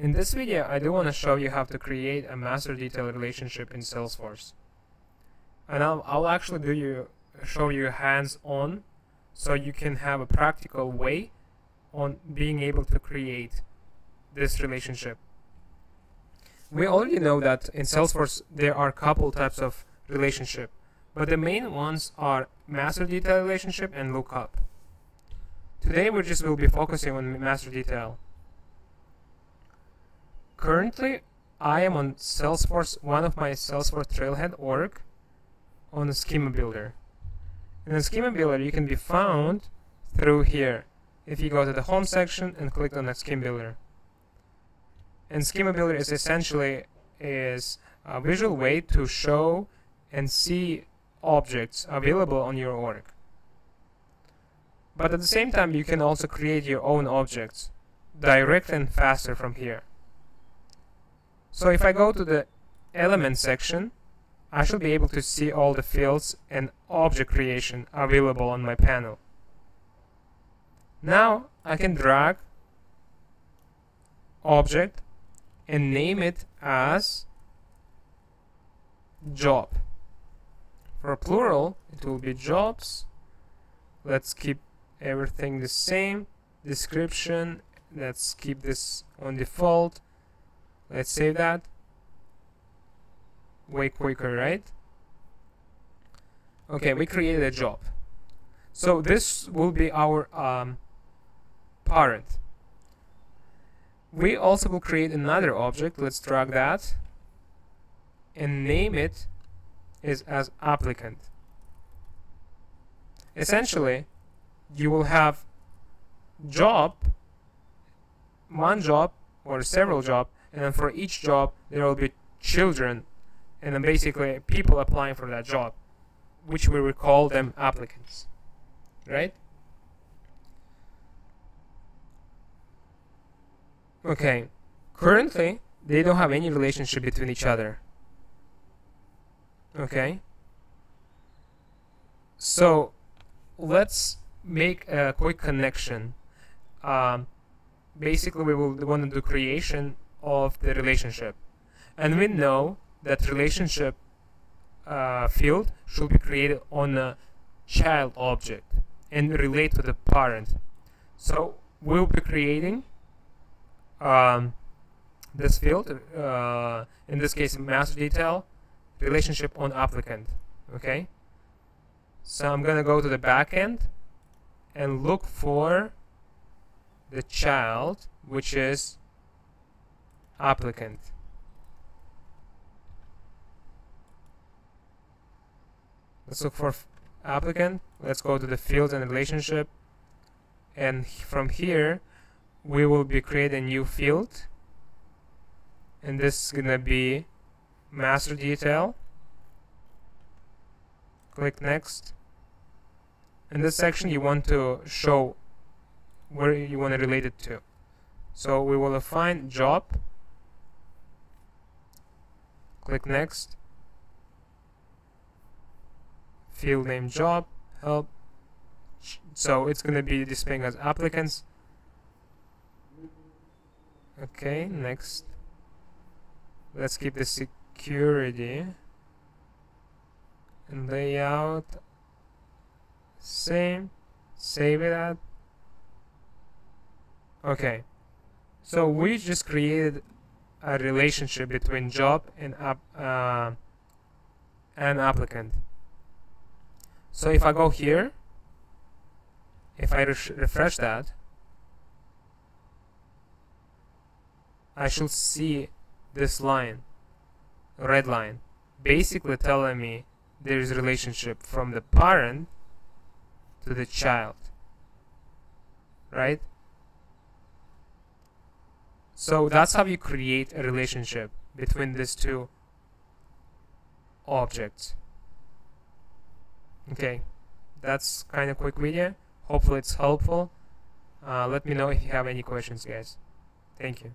In this video, I do want to show you how to create a master detail relationship in Salesforce. And I'll, I'll actually do you show you hands-on so you can have a practical way on being able to create this relationship. We already know that in Salesforce there are a couple types of relationship, but the main ones are master detail relationship and lookup. Today we just will be focusing on master detail. Currently, I am on Salesforce, one of my Salesforce Trailhead org on Schema Builder. In the Schema Builder, you can be found through here. If you go to the Home section and click on the Schema Builder. And Schema Builder is essentially is a visual way to show and see objects available on your org. But at the same time, you can also create your own objects direct and faster from here. So if I go to the element section, I should be able to see all the fields and object creation available on my panel. Now I can drag object and name it as job. For plural, it will be jobs. Let's keep everything the same. Description, let's keep this on default. Let's save that. Way quicker, right? Okay, we created a job. So this will be our um, parent. We also will create another object. Let's drag that and name it is as applicant. Essentially, you will have job, one job or several job, and then for each job there will be children, and then basically people applying for that job, which we will call them applicants, right? Okay, currently they don't have any relationship between each other. Okay. So let's make a quick connection. Um, basically, we will want to do creation of the relationship, and we know that relationship uh, field should be created on a child object and relate to the parent. So we'll be creating um, this field, uh, in this case, master detail relationship on applicant. Okay. So I'm gonna go to the backend and look for the child, which is applicant. Let's look for applicant. Let's go to the fields and relationship. And from here, we will be creating a new field. And this is gonna be master detail. Click next. In this section, you want to show where you want to relate it to. So we will find job. Click next. Field name job, help. So it's going to be displaying as applicants. Okay, next. Let's keep the security and layout same save it at okay so we just created a relationship between job and uh, applicant. So if I go here if I re refresh that I should see this line red line basically telling me there is a relationship from the parent to the child. Right so that's how you create a relationship between these two objects. Okay that's kind of quick video. Hopefully it's helpful. Uh, let me know if you have any questions guys. Thank you